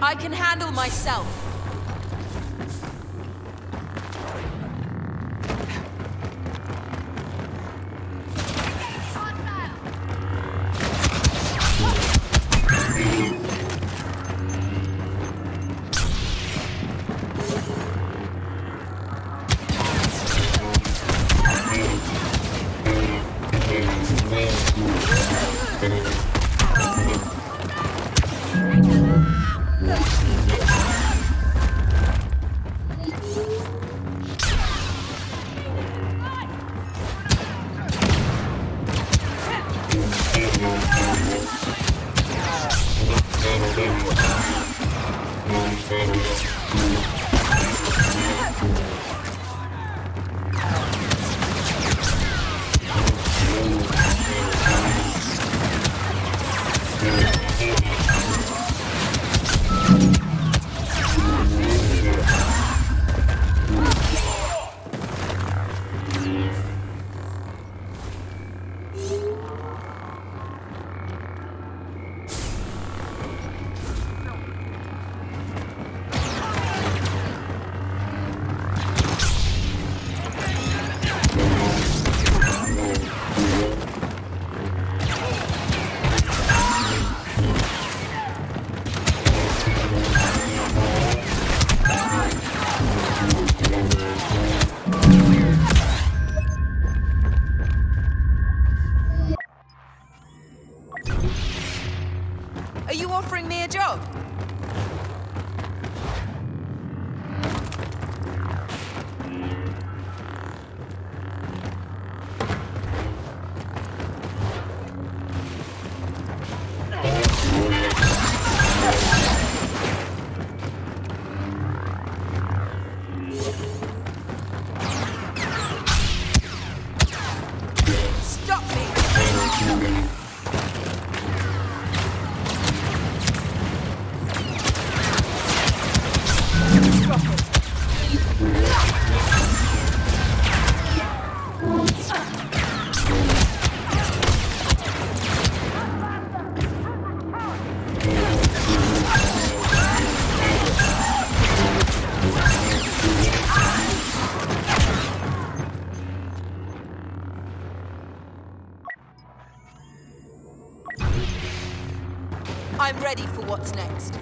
I can handle myself. ね。What's next.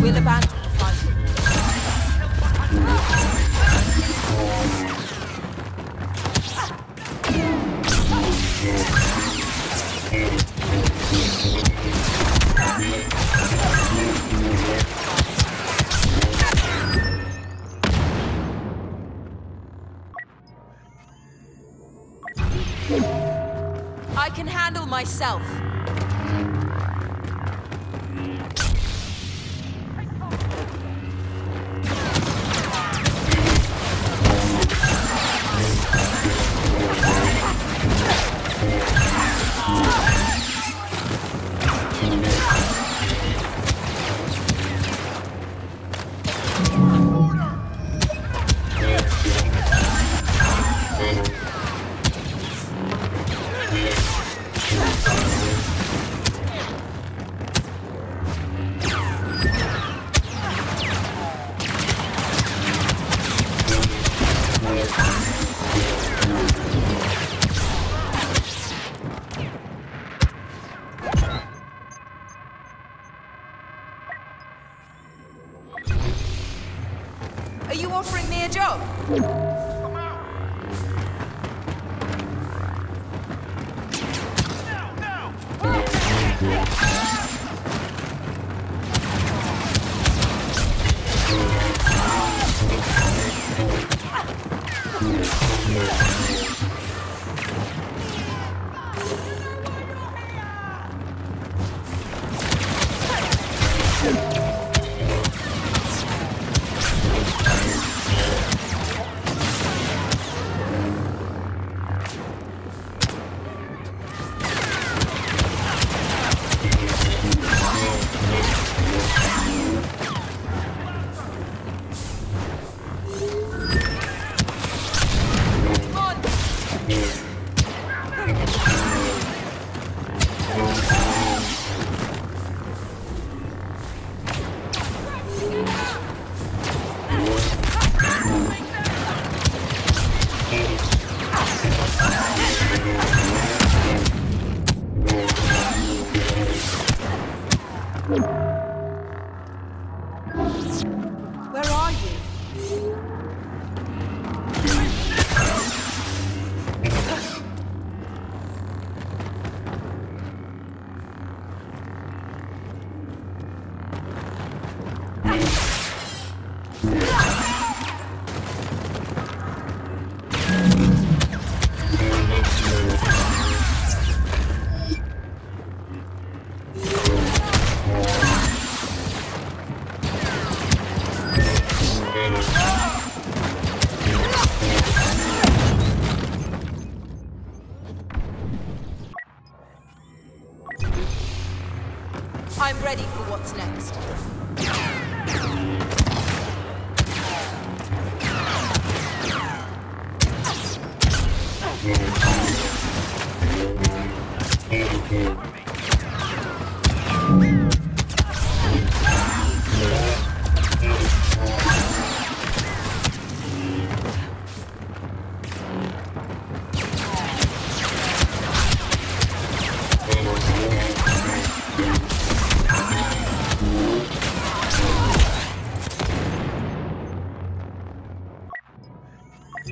We'll abandon the fight. Myself. Offering 你 ready for what's next.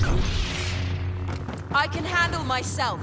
I can handle myself.